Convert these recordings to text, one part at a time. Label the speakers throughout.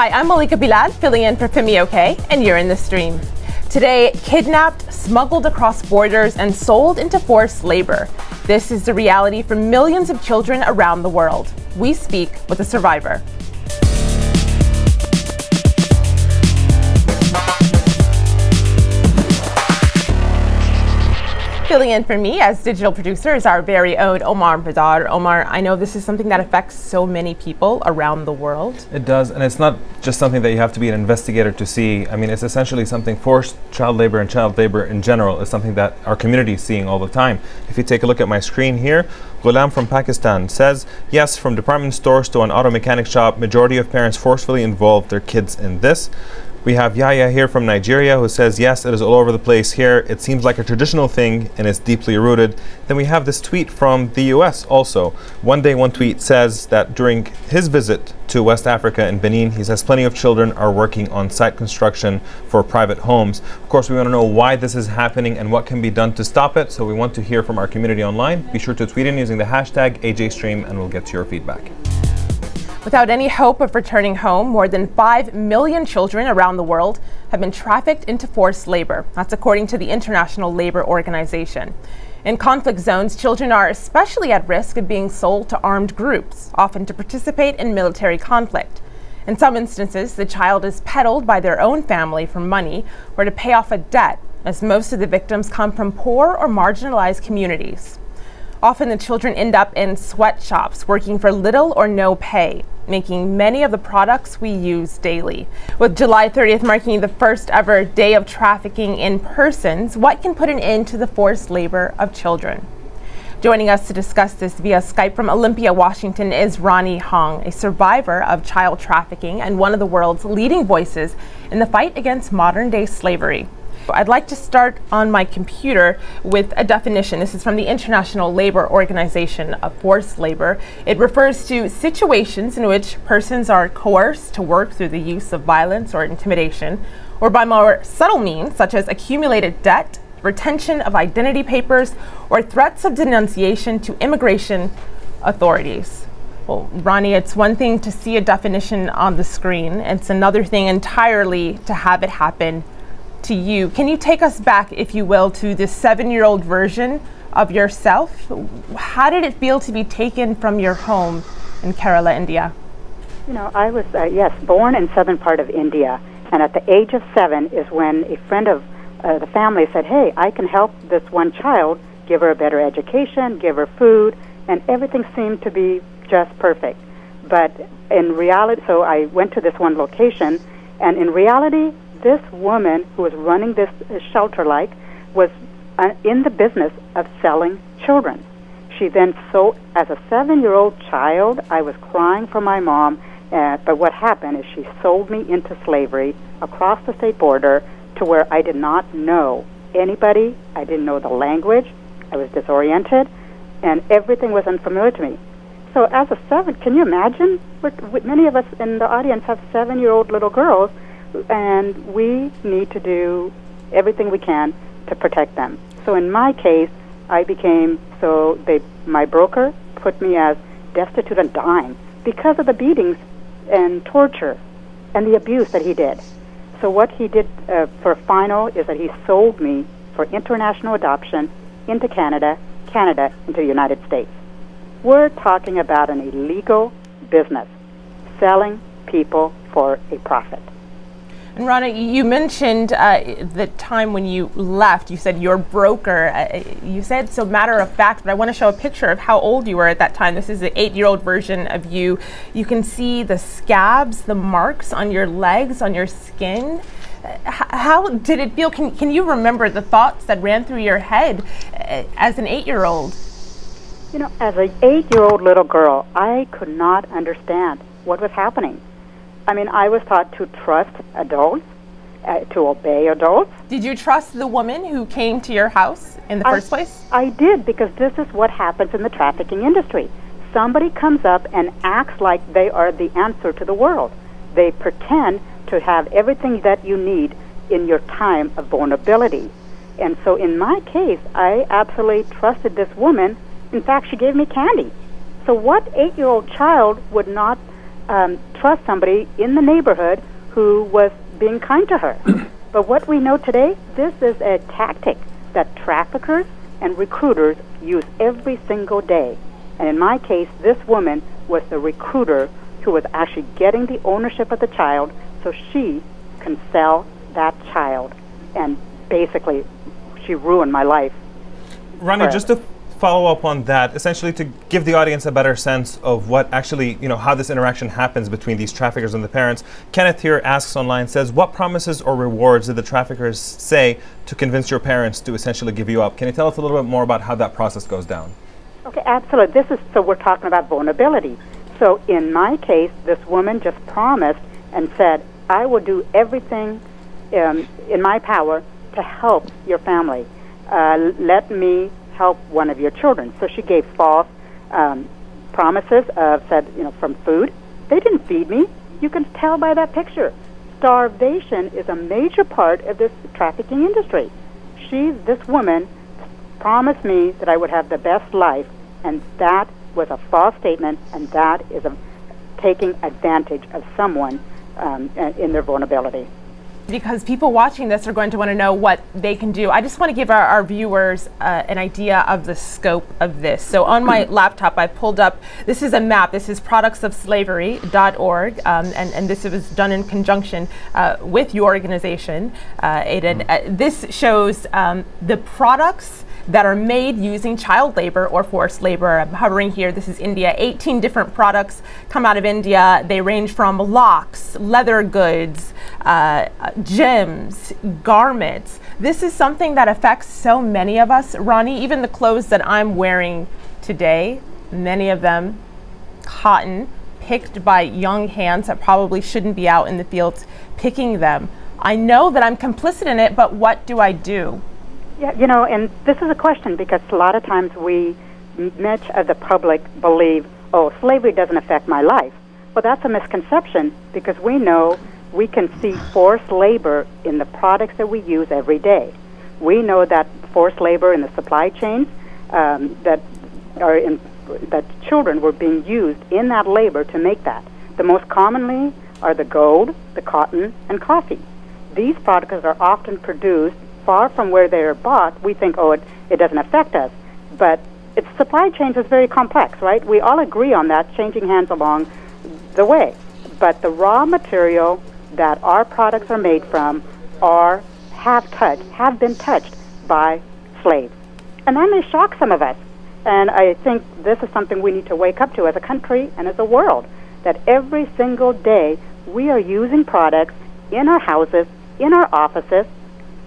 Speaker 1: Hi, I'm Malika Bilal, filling in for Femi Oke, and you're in the stream. Today, kidnapped, smuggled across borders, and sold into forced labor. This is the reality for millions of children around the world. We speak with a survivor. Filling in for me as digital producer is our very own Omar Badar. Omar, I know this is something that affects so many people around the world.
Speaker 2: It does, and it's not just something that you have to be an investigator to see. I mean, it's essentially something forced child labor and child labor in general is something that our community is seeing all the time. If you take a look at my screen here, Ghulam from Pakistan says, yes, from department stores to an auto mechanic shop, majority of parents forcefully involve their kids in this. We have Yaya here from Nigeria who says, yes, it is all over the place here. It seems like a traditional thing and it's deeply rooted. Then we have this tweet from the US also. One day, one tweet says that during his visit to West Africa and Benin, he says plenty of children are working on site construction for private homes. Of course, we want to know why this is happening and what can be done to stop it. So we want to hear from our community online. Be sure to tweet in using the hashtag AJStream and we'll get to your feedback.
Speaker 1: Without any hope of returning home, more than 5 million children around the world have been trafficked into forced labor. That's according to the International Labor Organization. In conflict zones, children are especially at risk of being sold to armed groups, often to participate in military conflict. In some instances, the child is peddled by their own family for money or to pay off a debt, as most of the victims come from poor or marginalized communities. Often the children end up in sweatshops working for little or no pay, making many of the products we use daily. With July 30th marking the first ever day of trafficking in persons, what can put an end to the forced labor of children? Joining us to discuss this via Skype from Olympia, Washington is Rani Hong, a survivor of child trafficking and one of the world's leading voices in the fight against modern day slavery. I'd like to start on my computer with a definition. This is from the International Labor Organization of Forced Labor. It refers to situations in which persons are coerced to work through the use of violence or intimidation, or by more subtle means, such as accumulated debt, retention of identity papers, or threats of denunciation to immigration authorities. Well, Rani, it's one thing to see a definition on the screen, it's another thing entirely to have it happen to you. Can you take us back, if you will, to the seven year old version of yourself? How did it feel to be taken from your home in Kerala, India?
Speaker 3: You know, I was, uh, yes, born in southern part of India. And at the age of seven is when a friend of uh, the family said, Hey, I can help this one child, give her a better education, give her food, and everything seemed to be just perfect. But in reality, so I went to this one location, and in reality, this woman who was running this shelter like was uh, in the business of selling children. She then sold, as a seven year old child, I was crying for my mom. Uh, but what happened is she sold me into slavery across the state border to where I did not know anybody. I didn't know the language. I was disoriented, and everything was unfamiliar to me. So, as a seven, can you imagine? Many of us in the audience have seven year old little girls and we need to do everything we can to protect them. So in my case, I became so they my broker put me as destitute and dying because of the beatings and torture and the abuse that he did. So what he did uh, for final is that he sold me for international adoption into Canada, Canada into the United States. We're talking about an illegal business, selling people for a profit.
Speaker 1: And Rani, you mentioned uh, the time when you left. You said your broker. Uh, you said so matter of fact, but I want to show a picture of how old you were at that time. This is the eight-year-old version of you. You can see the scabs, the marks on your legs, on your skin. Uh, how did it feel? Can, can you remember the thoughts that ran through your head uh, as an eight-year-old?
Speaker 3: You know, as an eight-year-old little girl, I could not understand what was happening. I mean, I was taught to trust adults, uh, to obey adults.
Speaker 1: Did you trust the woman who came to your house in the
Speaker 3: I,
Speaker 1: first place?
Speaker 3: I did because this is what happens in the trafficking industry. Somebody comes up and acts like they are the answer to the world. They pretend to have everything that you need in your time of vulnerability. And so in my case, I absolutely trusted this woman. In fact, she gave me candy. So what eight-year-old child would not um, trust somebody in the neighborhood who was being kind to her. but what we know today, this is a tactic that traffickers and recruiters use every single day. And in my case, this woman was the recruiter who was actually getting the ownership of the child so she can sell that child. And basically, she ruined my life.
Speaker 2: Rani, just to follow up on that, essentially to give the audience a better sense of what actually, you know, how this interaction happens between these traffickers and the parents. Kenneth here asks online, says, what promises or rewards did the traffickers say to convince your parents to essentially give you up? Can you tell us a little bit more about how that process goes down?
Speaker 3: Okay, absolutely. This is, so we're talking about vulnerability. So in my case, this woman just promised and said, I will do everything um, in my power to help your family. Uh, let me help one of your children. So she gave false um, promises of said, you know, from food. They didn't feed me. You can tell by that picture. Starvation is a major part of this trafficking industry. She, this woman, promised me that I would have the best life, and that was a false statement, and that is a, taking advantage of someone um, in their vulnerability
Speaker 1: because people watching this are going to want to know what they can do. I just want to give our, our viewers uh, an idea of the scope of this. So on my laptop, I pulled up, this is a map. This is productsofslavery.org, um, and, and this was done in conjunction uh, with your organization, uh, Aiden. Uh, this shows um, the products that are made using child labor or forced labor. I'm hovering here. This is India. 18 different products come out of India. They range from locks, leather goods, uh, gems, garments. This is something that affects so many of us, Rani. Even the clothes that I'm wearing today, many of them cotton, picked by young hands that probably shouldn't be out in the fields picking them. I know that I'm complicit in it, but what do I do?
Speaker 3: Yeah, you know, and this is a question because a lot of times we, much of the public, believe, oh, slavery doesn't affect my life. Well, that's a misconception because we know we can see forced labor in the products that we use every day. We know that forced labor in the supply chains um, that are in, that children were being used in that labor to make that. The most commonly are the gold, the cotton, and coffee. These products are often produced far from where they're bought, we think, oh, it, it doesn't affect us. But its supply chain is very complex, right? We all agree on that, changing hands along the way. But the raw material that our products are made from are have touched, have been touched by slaves. And that may shock some of us. And I think this is something we need to wake up to as a country and as a world that every single day we are using products in our houses, in our offices,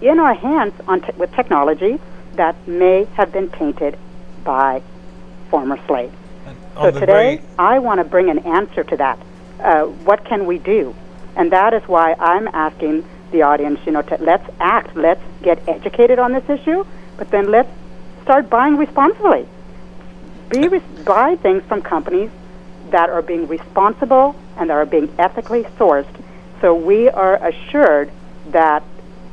Speaker 3: in our hands on t- with technology that may have been tainted by former slaves. So today, I want to bring an answer to that. Uh, what can we do? And that is why I'm asking the audience, you know, to let's act, let's get educated on this issue, but then let's start buying responsibly. Be buy things from companies that are being responsible and that are being ethically sourced, so we are assured that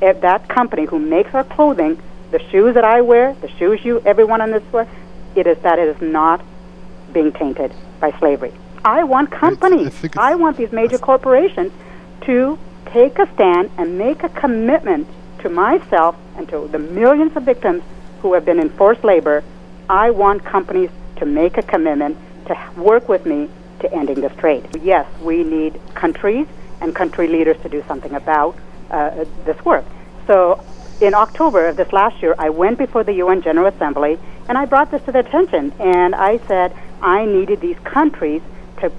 Speaker 3: if that company who makes our clothing, the shoes that I wear, the shoes you, everyone on this floor, it is that it is not being tainted by slavery. I want companies, I, I want these major corporations to take a stand and make a commitment to myself and to the millions of victims who have been in forced labor. I want companies to make a commitment to work with me to ending this trade. Yes, we need countries and country leaders to do something about uh, this work. So in October of this last year, I went before the UN General Assembly and I brought this to their attention. And I said I needed these countries to,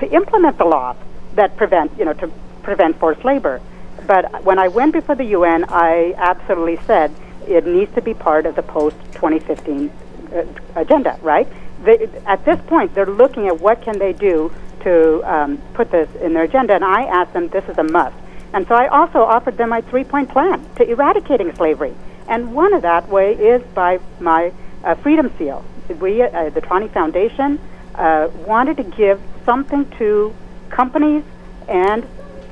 Speaker 3: to implement the laws that prevent, you know, to prevent forced labor. But when I went before the UN, I absolutely said it needs to be part of the post 2015 uh, agenda, right? They, at this point, they're looking at what can they do to um, put this in their agenda, and I asked them, this is a must. And so I also offered them my three-point plan to eradicating slavery. And one of that way is by my uh, Freedom Seal. We, uh, the Tronie Foundation, uh, wanted to give something to companies and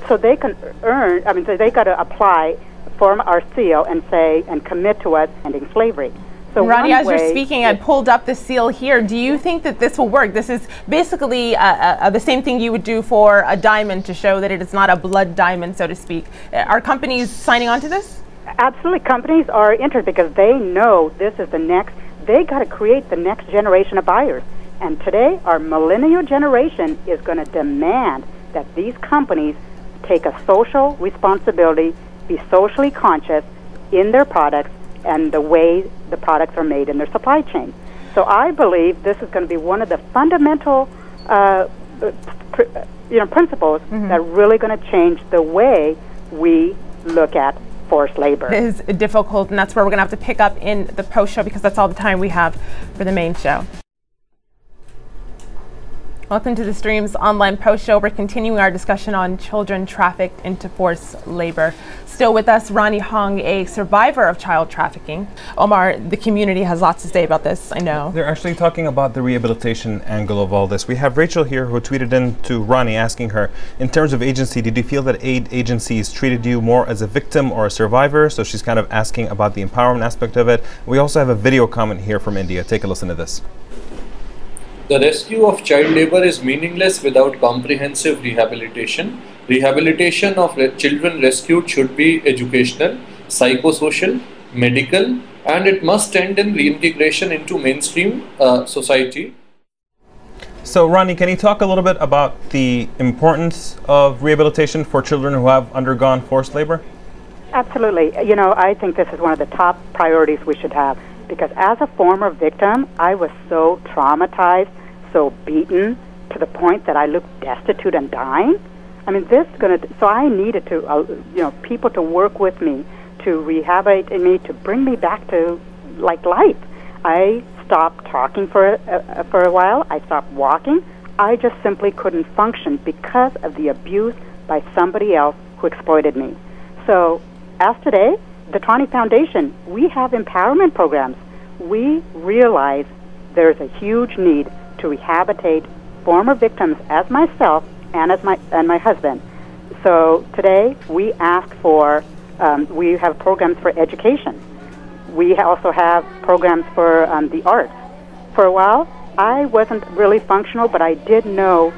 Speaker 3: so they can earn, I mean, so they got to apply for our seal and say, and commit to us ending slavery.
Speaker 1: So Rani, as you're speaking, I pulled up the seal here. Do you think that this will work? This is basically uh, uh, uh, the same thing you would do for a diamond to show that it is not a blood diamond, so to speak. Uh, are companies signing on to this?
Speaker 3: Absolutely. Companies are interested because they know this is the next, they got to create the next generation of buyers. And today, our millennial generation is going to demand that these companies take a social responsibility, be socially conscious in their products, and the way the products are made in their supply chain. So I believe this is going to be one of the fundamental, uh, pr- you know, principles mm-hmm. that are really going to change the way we look at forced labor.
Speaker 1: It is difficult, and that's where we're going to have to pick up in the post show because that's all the time we have for the main show. Welcome to the Streams online post show. We're continuing our discussion on children trafficked into forced labor. Still with us, Rani Hong, a survivor of child trafficking. Omar, the community has lots to say about this, I know.
Speaker 2: They're actually talking about the rehabilitation angle of all this. We have Rachel here who tweeted in to Rani asking her, in terms of agency, did you feel that aid agencies treated you more as a victim or a survivor? So she's kind of asking about the empowerment aspect of it. We also have a video comment here from India. Take a listen to this.
Speaker 4: The rescue of child labor is meaningless without comprehensive rehabilitation. Rehabilitation of re children rescued should be educational, psychosocial, medical, and it must end in reintegration into mainstream uh, society.
Speaker 2: So, Rani, can you talk a little bit about the importance of rehabilitation for children who have undergone forced labor?
Speaker 3: Absolutely. You know, I think this is one of the top priorities we should have because as a former victim, I was so traumatized, so beaten to the point that I looked destitute and dying. I mean, this is going to. So I needed to, uh, you know, people to work with me to rehabilitate me to bring me back to like life. I stopped talking for uh, for a while. I stopped walking. I just simply couldn't function because of the abuse by somebody else who exploited me. So, as today, the Tronie Foundation, we have empowerment programs. We realize there's a huge need to rehabilitate former victims as myself and as my and my husband. So today we ask for um, we have programs for education. We also have programs for um, the arts. For a while, I wasn't really functional, but I did know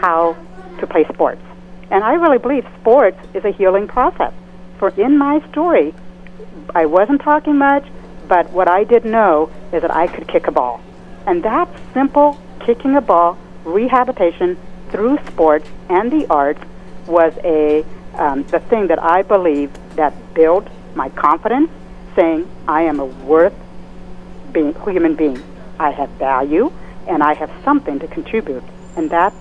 Speaker 3: how to play sports. And I really believe sports is a healing process. For in my story, I wasn't talking much, but what I did know is that I could kick a ball. And that simple kicking a ball rehabilitation through sports and the arts was a um, the thing that I believe that built my confidence, saying I am a worth being human being. I have value and I have something to contribute. And that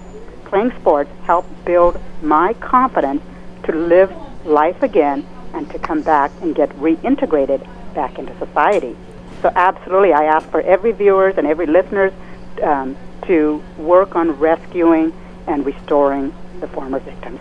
Speaker 3: playing sports helped build my confidence to live life again and to come back and get reintegrated back into society. So absolutely, I ask for every viewers and every listeners um, to work on rescuing and restoring the former victims.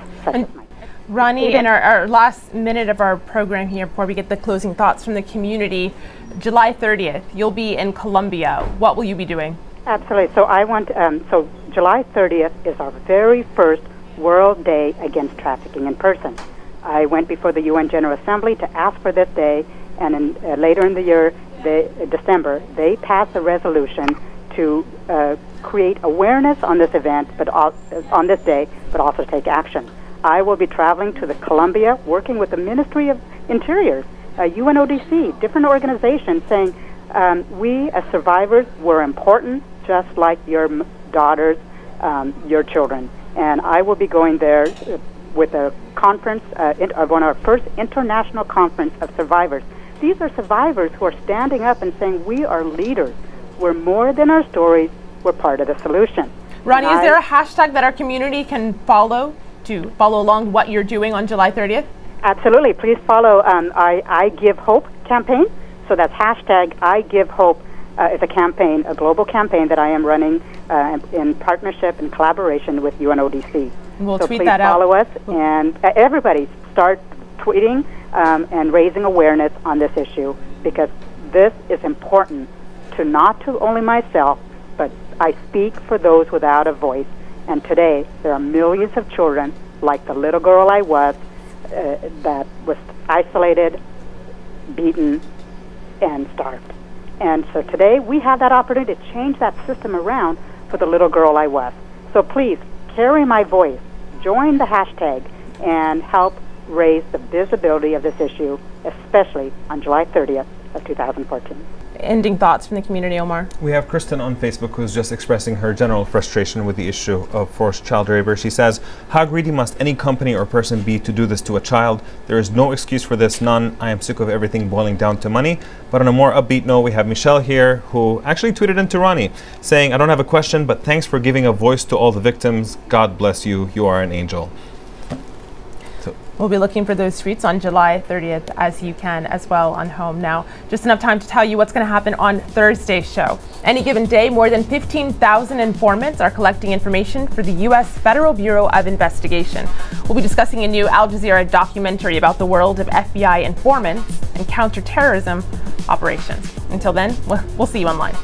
Speaker 1: Rani, in our, our, last minute of our program here, before we get the closing thoughts from the community, July 30th, you'll be in Colombia. What will you be doing?
Speaker 3: Absolutely. So I want. Um, so July 30th is our very first World Day Against Trafficking in Person. I went before the UN General Assembly to ask for this day, and in, uh, later in the year, they, uh, December, they passed a resolution to uh, create awareness on this event, but al- uh, on this day, but also take action. I will be traveling to the Colombia, working with the Ministry of Interior, UNODC, different organizations, saying um, we as survivors were important, just like your m- daughters, um, your children. And I will be going there uh, with a conference, uh, in, uh, one of our first international conference of survivors. These are survivors who are standing up and saying, we are leaders. We're more than our stories. We're part of the solution.
Speaker 1: Rani, and is I, there a hashtag that our community can follow to follow along what you're doing on July 30th?
Speaker 3: Absolutely. Please follow um, I, I Give Hope campaign. So that's hashtag I Give Hope uh, is a campaign, a global campaign that I am running uh, in partnership and collaboration with UNODC.
Speaker 1: We'll
Speaker 3: so
Speaker 1: tweet
Speaker 3: please
Speaker 1: that
Speaker 3: follow
Speaker 1: out.
Speaker 3: us and uh, everybody start tweeting um, and raising awareness on this issue because this is important to not to only myself, but I speak for those without a voice. And today there are millions of children, like the little girl I was, uh, that was isolated, beaten, and starved. And so today we have that opportunity to change that system around for the little girl I was. So please carry my voice, join the hashtag, and help raise the visibility of this issue, especially on July 30th of 2014
Speaker 1: ending thoughts from the community, Omar?
Speaker 2: We have Kristen on Facebook who's just expressing her general frustration with the issue of forced child labor. She says, How greedy must any company or person be to do this to a child? There is no excuse for this, none. I am sick of everything boiling down to money. But on a more upbeat note, we have Michelle here who actually tweeted into Rani saying, I don't have a question, but thanks for giving a voice to all the victims. God bless you. You are an angel.
Speaker 1: We'll be looking for those tweets on July 30th as you can as well on home now. Just enough time to tell you what's going to happen on Thursday's show. Any given day, more than 15,000 informants are collecting information for the U.S. Federal Bureau of Investigation. We'll be discussing a new Al Jazeera documentary about the world of FBI informants and counterterrorism operations. Until then, we'll see you online.